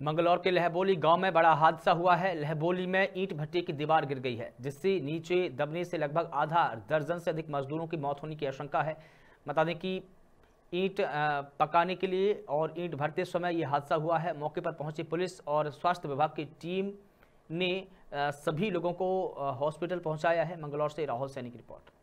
मंगलौर के लहबोली गाँव में बड़ा हादसा हुआ है। लहबोली में ईंट भट्टी की दीवार गिर गई है, जिससे नीचे दबने से लगभग आधा दर्जन से अधिक मजदूरों की मौत होने की आशंका है। बता दें कि ईंट पकाने के लिए और ईंट भरते समय यह हादसा हुआ है। मौके पर पहुँची पुलिस और स्वास्थ्य विभाग की टीम ने सभी लोगों को हॉस्पिटल पहुँचाया है। मंगलौर से राहुल सैनी की रिपोर्ट।